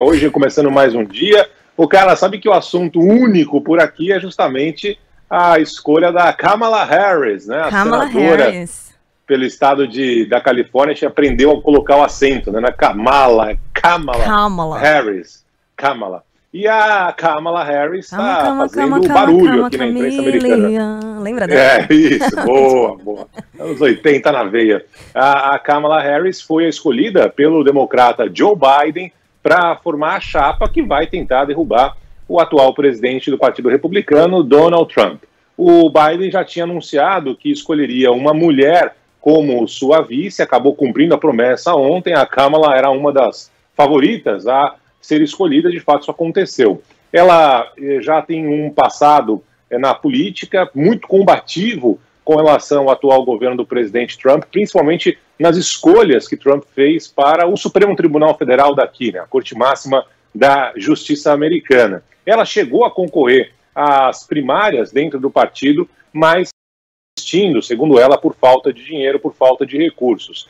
Hoje, começando mais um dia, o cara sabe que o assunto único por aqui é justamente a escolha da Kamala Harris, né? A Kamala Harris. pelo estado de, da Califórnia, que aprendeu a colocar o acento, né? Na Kamala, Kamala, Kamala. Harris, Kamala. E a Kamala Harris está fazendo barulho aqui na imprensa americana. Lembra dela? É, isso, boa, boa. Anos 80 na veia. A, a Kamala Harris foi a escolhida pelo democrata Joe Biden para formar a chapa que vai tentar derrubar o atual presidente do Partido Republicano, Donald Trump. O Biden já tinha anunciado que escolheria uma mulher como sua vice, acabou cumprindo a promessa ontem. A Kamala era uma das favoritas a ser escolhida, de fato isso aconteceu. Ela eh, já tem um passado eh, na política muito combativo com relação ao atual governo do presidente Trump, principalmente nas escolhas que Trump fez para o Supremo Tribunal Federal daqui, né, a Corte Máxima da Justiça Americana. Ela chegou a concorrer às primárias dentro do partido, mas desistindo, segundo ela, por falta de dinheiro, por falta de recursos.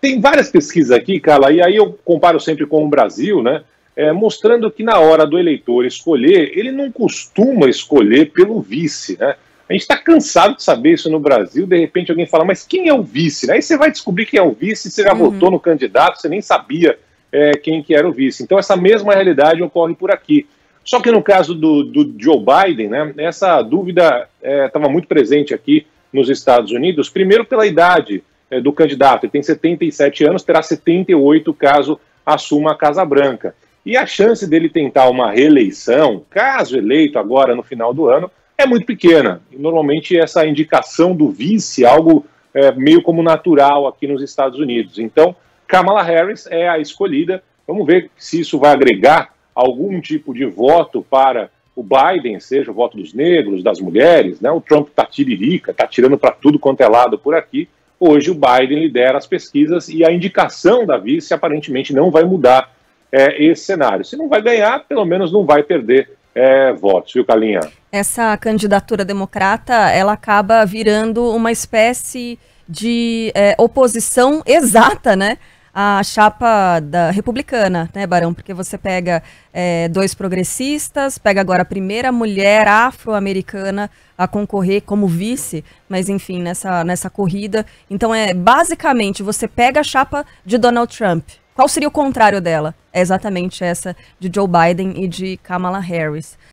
Tem várias pesquisas aqui, Carla, e aí eu comparo sempre com o Brasil, né? É, mostrando que na hora do eleitor escolher, ele não costuma escolher pelo vice, né? A gente está cansado de saber isso no Brasil. De repente alguém fala, mas quem é o vice? Aí você vai descobrir quem é o vice, você já Uhum. votou no candidato, você nem sabia é, quem que era o vice. Então essa mesma realidade ocorre por aqui. Só que no caso do, do Joe Biden, né, essa dúvida estava muito presente aqui nos Estados Unidos. Primeiro pela idade é, do candidato, ele tem 77 anos, terá 78 caso assuma a Casa Branca. E a chance dele tentar uma reeleição, caso eleito agora no final do ano, é muito pequena. Normalmente essa indicação do vice é algo é, meio como natural aqui nos Estados Unidos. Então, Kamala Harris é a escolhida. Vamos ver se isso vai agregar algum tipo de voto para o Biden, seja o voto dos negros, das mulheres. Né? O Trump está tiririca, está tirando para tudo quanto é lado por aqui. Hoje o Biden lidera as pesquisas e a indicação da vice aparentemente não vai mudar é, esse cenário. Se não vai ganhar, pelo menos não vai perder é, votos, viu, Calinha? Essa candidatura democrata, ela acaba virando uma espécie de é, oposição exata, né? A chapa da republicana, né, Barão? Porque você pega é, dois progressistas, pega agora a primeira mulher afro-americana a concorrer como vice, mas enfim, nessa, nessa corrida. Então é basicamente você pega a chapa de Donald Trump. Qual seria o contrário dela? É exatamente essa de Joe Biden e de Kamala Harris.